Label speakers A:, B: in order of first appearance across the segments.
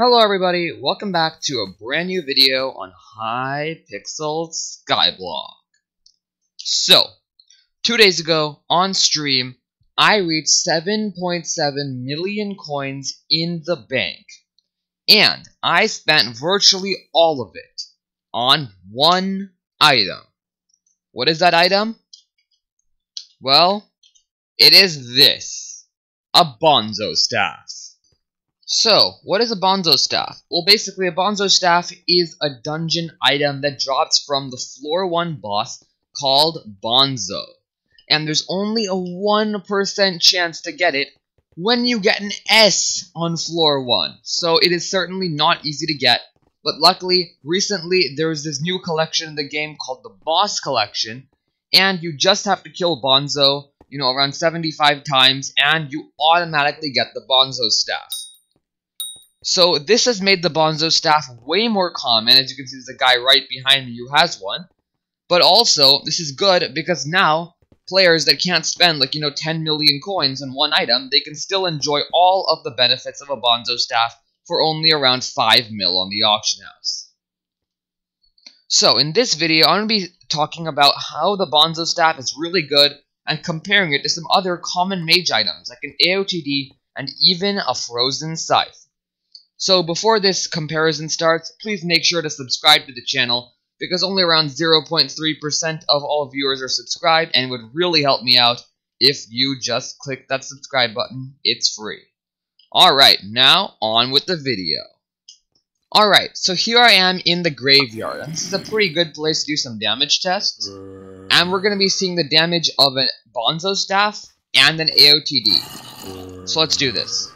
A: Hello everybody, welcome back to a brand new video on Hypixel Skyblock. So, two days ago, on stream, I reached 7.7 million coins in the bank. And I spent virtually all of it on one item. What is that item? Well, it is this. A Bonzo Staff. So, what is a Bonzo Staff? Well, basically, a Bonzo Staff is a dungeon item that drops from the floor 1 boss called Bonzo. And there's only a 1% chance to get it when you get an S on floor 1. So, it is certainly not easy to get. But luckily, recently, there's this new collection in the game called the Boss Collection. And you just have to kill Bonzo, you know, around 75 times, and you automatically get the Bonzo Staff. So this has made the Bonzo staff way more common. As you can see, there's a guy right behind me who has one. But also, this is good because now players that can't spend like, you know, 10 million coins on one item, they can still enjoy all of the benefits of a Bonzo staff for only around 5 mil on the auction house. So, in this video, I'm going to be talking about how the Bonzo staff is really good and comparing it to some other common mage items like an AOTD and even a Frozen Scythe. So before this comparison starts, please make sure to subscribe to the channel because only around 0.3% of all viewers are subscribed and would really help me out if you just click that subscribe button. It's free. Alright, now on with the video. Alright, so here I am in the graveyard. This is a pretty good place to do some damage tests. And we're going to be seeing the damage of a Bonzo staff and an AOTD. So let's do this.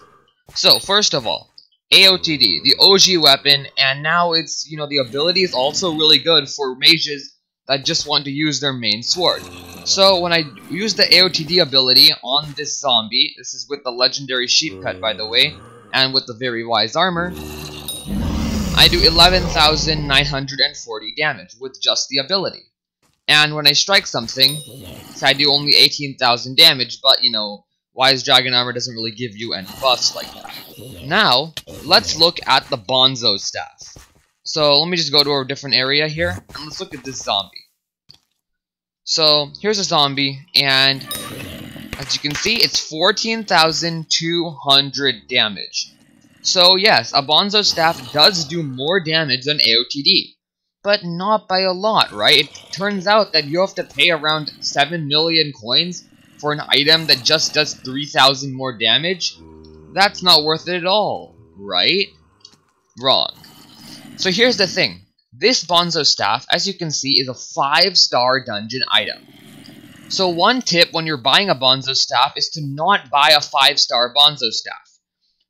A: So, first of all, AOTD, the OG weapon, and now it's, you know, the ability is also really good for mages that just want to use their main sword. So when I use the AOTD ability on this zombie, this is with the legendary sheep cut by the way, and with the very wise armor, I do 11,940 damage with just the ability. And when I strike something, so I do only 18,000 damage, but you know, Wise Dragon Armor doesn't really give you any buffs like that. Now, let's look at the Bonzo staff. So, let me just go to a different area here, and let's look at this zombie. So, here's a zombie, and as you can see, it's 14,200 damage. So, yes, a Bonzo staff does do more damage than AOTD. But not by a lot, right? It turns out that you have to pay around 7 million coins for an item that just does 3,000 more damage, that's not worth it at all, right? Wrong. So here's the thing. This Bonzo staff, as you can see, is a 5-star dungeon item. So one tip when you're buying a Bonzo staff is to not buy a 5-star Bonzo staff.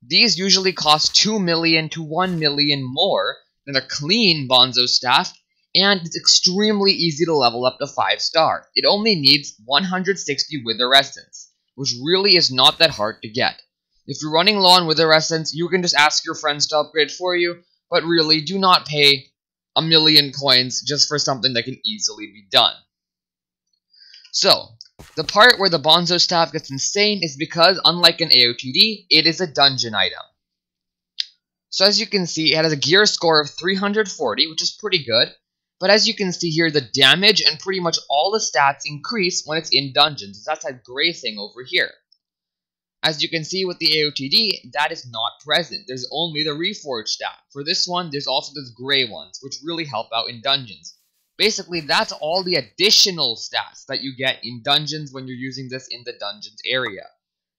A: These usually cost 2 million to 1 million more than a clean Bonzo staff and it's extremely easy to level up to 5 star. It only needs 160 Wither Essence, which really is not that hard to get. If you're running low on Wither Essence, you can just ask your friends to upgrade for you, but really do not pay a million coins just for something that can easily be done. So, the part where the Bonzo staff gets insane is because, unlike an AOTD, it is a dungeon item. So as you can see, it has a gear score of 340, which is pretty good, but as you can see here, the damage and pretty much all the stats increase when it's in dungeons. That's that gray thing over here. As you can see with the AOTD, that is not present. There's only the Reforged stat. For this one, there's also those gray ones, which really help out in dungeons. Basically, that's all the additional stats that you get in dungeons when you're using this in the dungeons area.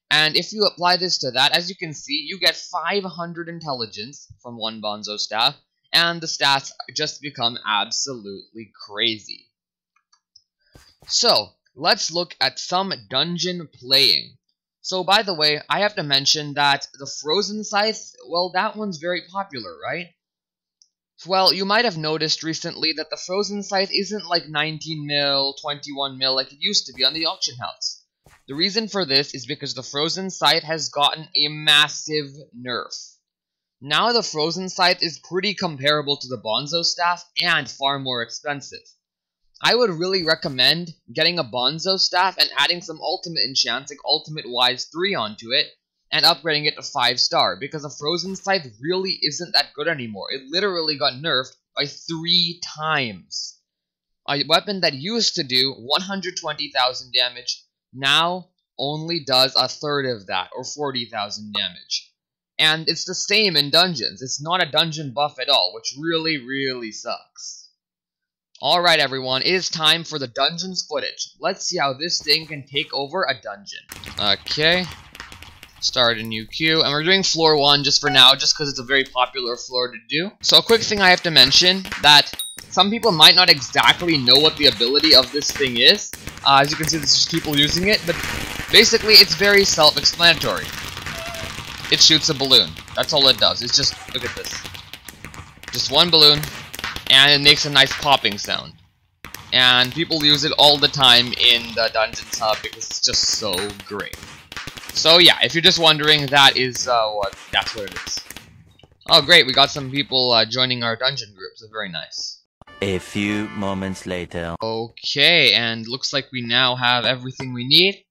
A: And if you apply this to that, as you can see, you get 500 intelligence from one Bonzo staff, and the stats just become absolutely crazy. So, let's look at some dungeon playing. So, by the way, I have to mention that the Frozen Scythe, well, that one's very popular, right? Well, you might have noticed recently that the Frozen Scythe isn't like 19 mil, 21 mil like it used to be on the auction house. The reason for this is because the Frozen Scythe has gotten a massive nerf. Now the Frozen Scythe is pretty comparable to the Bonzo staff and far more expensive. I would really recommend getting a Bonzo staff and adding some ultimate enchants like Ultimate Wise 3 onto it, and upgrading it to 5 star because a Frozen Scythe really isn't that good anymore. It literally got nerfed by 3 times. A weapon that used to do 120,000 damage now only does a third of that, or 40,000 damage. And it's the same in dungeons. It's not a dungeon buff at all, which really, really sucks. Alright everyone, it is time for the dungeons footage. Let's see how this thing can take over a dungeon. Okay. Start a new queue. And we're doing floor 1 just for now, just because it's a very popular floor to do. So a quick thing I have to mention, that some people might not exactly know what the ability of this thing is. Uh, as you can see, there's just people using it, but basically it's very self-explanatory. It shoots a balloon. That's all it does. It's just, look at this. Just one balloon, and it makes a nice popping sound. And people use it all the time in the Dungeons Hub because it's just so great. So yeah, if you're just wondering, that is uh, what that's what it is. Oh great, we got some people uh, joining our dungeon group, so very nice.
B: A few moments later.
A: Okay, and looks like we now have everything we need.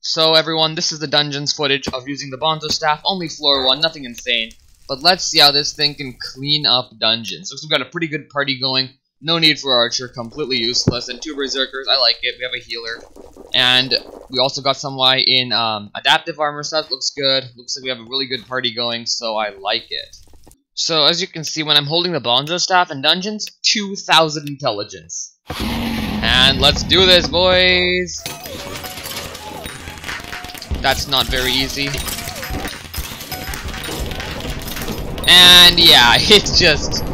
A: So everyone, this is the dungeons footage of using the Bonzo staff, only floor 1, nothing insane. But let's see how this thing can clean up dungeons. Looks we've got a pretty good party going. No need for Archer, completely useless. And two Berserkers, I like it. We have a healer. And we also got some Y in um, adaptive armor set. Looks good. Looks like we have a really good party going, so I like it. So as you can see, when I'm holding the Bonzo staff in dungeons, 2,000 intelligence. And let's do this, boys! That's not very easy. And yeah, it's just...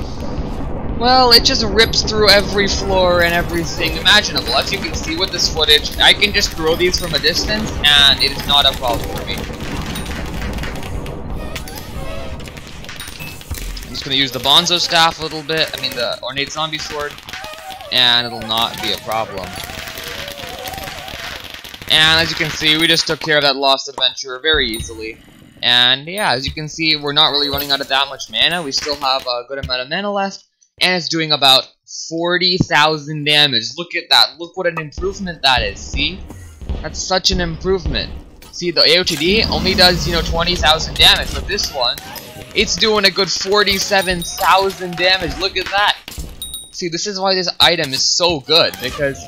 A: Well, it just rips through every floor and everything imaginable. As you can see with this footage, I can just throw these from a distance, and it is not a problem for me. I'm just gonna use the Bonzo staff a little bit, I mean the Ornate Zombie Sword, and it'll not be a problem. And as you can see, we just took care of that Lost Adventurer very easily. And yeah, as you can see, we're not really running out of that much mana. We still have a good amount of mana left. And it's doing about 40,000 damage. Look at that. Look what an improvement that is. See? That's such an improvement. See, the AOTD only does, you know, 20,000 damage. But this one, it's doing a good 47,000 damage. Look at that. See, this is why this item is so good. Because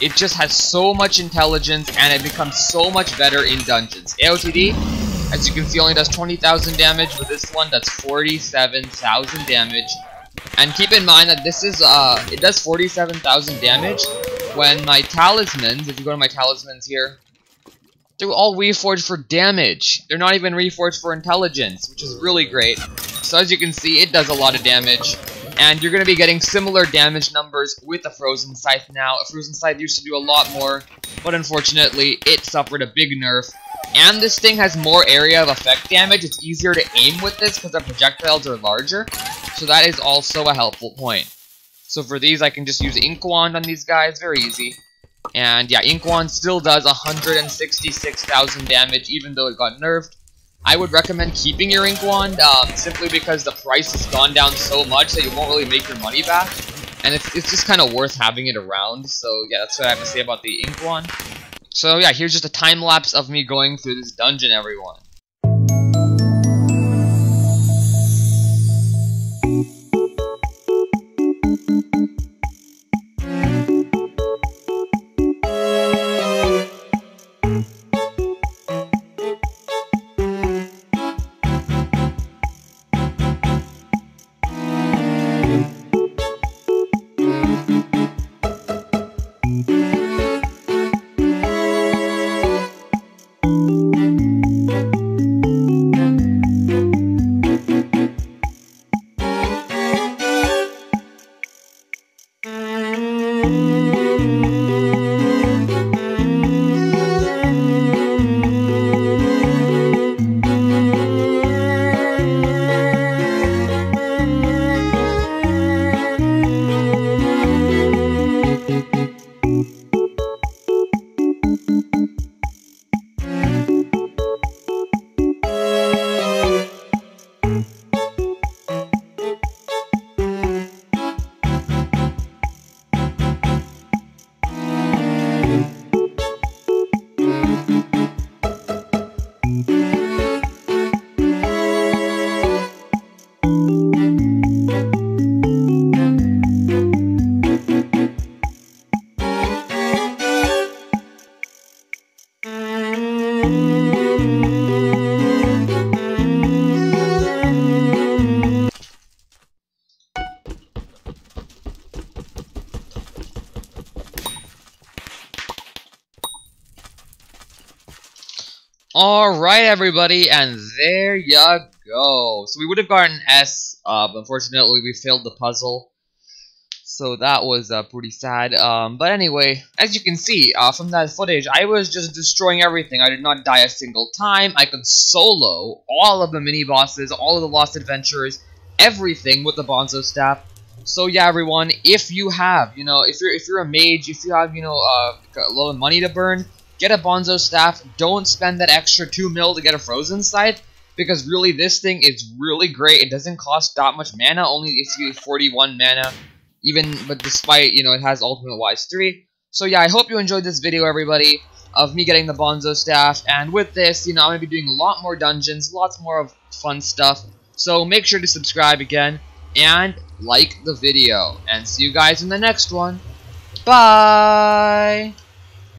A: it just has so much intelligence and it becomes so much better in dungeons. AOTD, as you can see, only does 20,000 damage, but this one does 47,000 damage. And keep in mind that this is, uh, it does 47,000 damage when my talismans, if you go to my talismans here, they're all reforged for damage. They're not even reforged for intelligence, which is really great. So as you can see, it does a lot of damage. And you're going to be getting similar damage numbers with a Frozen Scythe now. A Frozen Scythe used to do a lot more, but unfortunately, it suffered a big nerf. And this thing has more area of effect damage. It's easier to aim with this because the projectiles are larger. So that is also a helpful point. So for these, I can just use Ink Wand on these guys. Very easy. And yeah, Ink Wand still does 166,000 damage even though it got nerfed. I would recommend keeping your Ink Wand, um, simply because the price has gone down so much that you won't really make your money back. And it's, it's just kind of worth having it around, so yeah, that's what I have to say about the Ink Wand. So yeah, here's just a time lapse of me going through this dungeon, everyone. mm-hmm. Alright, everybody, and there ya go. So we would have gotten S, uh, but unfortunately we failed the puzzle. So that was uh, pretty sad. Um, but anyway, as you can see uh, from that footage, I was just destroying everything. I did not die a single time. I could solo all of the mini-bosses, all of the Lost Adventurers, everything with the Bonzo Staff. So yeah, everyone, if you have, you know, if you're if you're a mage, if you have, you know, uh, a little money to burn, Get a Bonzo staff. Don't spend that extra 2 mil to get a Frozen Scythe. Because really, this thing is really great. It doesn't cost that much mana. Only it's 41 mana. Even, but despite, you know, it has Ultimate Wise 3. So yeah, I hope you enjoyed this video, everybody, of me getting the Bonzo staff. And with this, you know, I'm going to be doing a lot more dungeons, lots more of fun stuff. So make sure to subscribe again, and like the video. And see you guys in the next one. Bye!